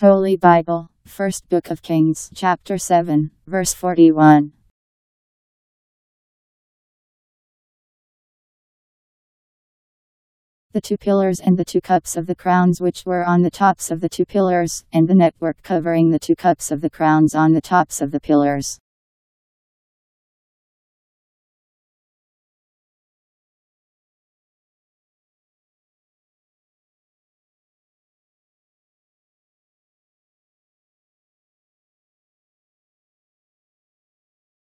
Holy Bible, First Book of Kings, chapter 7, verse 41. The two pillars and the two cups of the crowns which were on the tops of the two pillars, and the network covering the two cups of the crowns on the tops of the pillars.